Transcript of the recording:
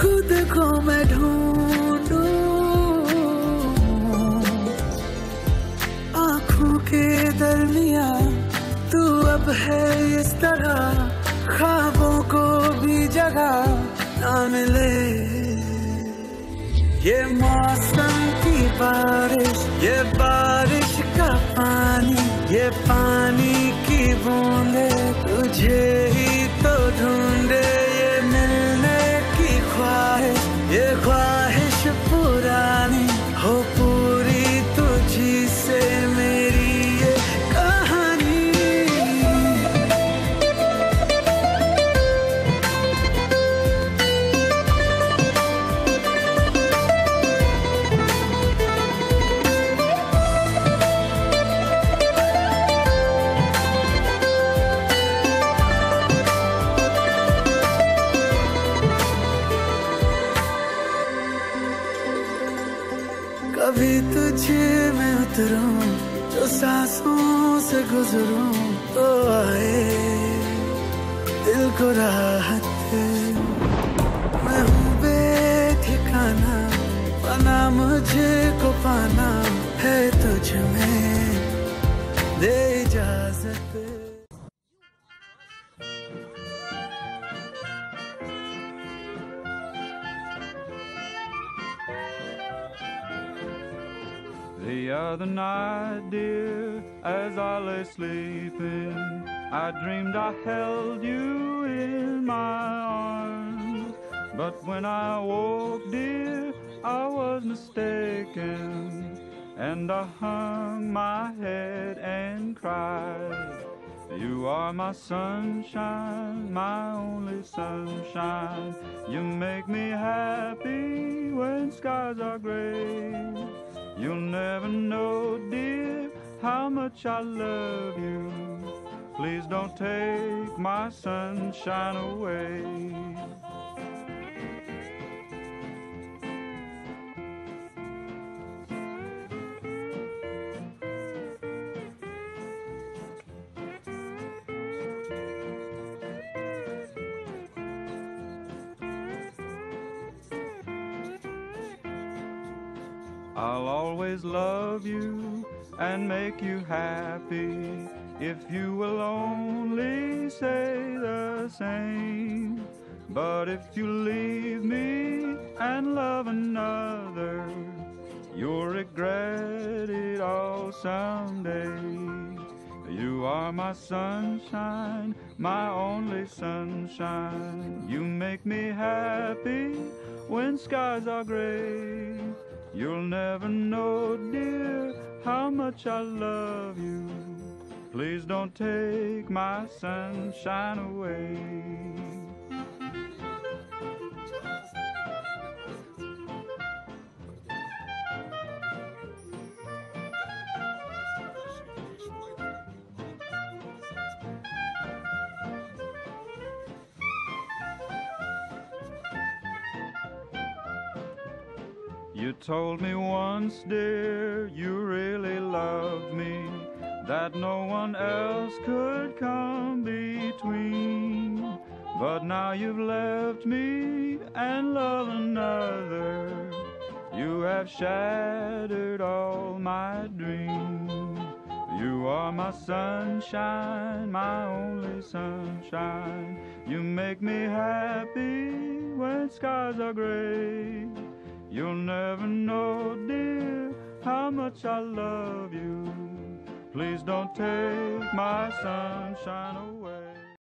खुद को मैं ढूंढू। आँखों के दरमिया, तू अब है इस तरह। ख्वाबों को भी जगह ना मिले ये मौसम की बारिश, ये बारिश का पानी, ये पानी की बूंदे तुझे ही कभी तुझे मैं उतरूं, जो सांसों से गुजरूं तो आए। दिल को राहत मैं हूँ बेठिकाना, बना मुझे को पाना है तुझ में दे इजाज़त। The other night, dear, as I lay sleeping, I dreamed I held you in my arms. But when I woke, dear, I was mistaken, and I hung my head and cried. You are my sunshine, my only sunshine. You make me happy when skies are gray. You'll never know, dear, how much I love you. Please don't take my sunshine away. I'll always love you and make you happy if you will only say the same. But if you leave me and love another, you'll regret it all someday. You are my sunshine, my only sunshine. You make me happy when skies are gray. You'll never know, dear, how much I love you. Please don't take my sunshine away. You told me once, dear, you really loved me, that no one else could come between. But now you've left me and love another. You have shattered all my dreams. You are my sunshine, my only sunshine. You make me happy when skies are gray. You'll never know, dear, how much I love you. Please don't take my sunshine away.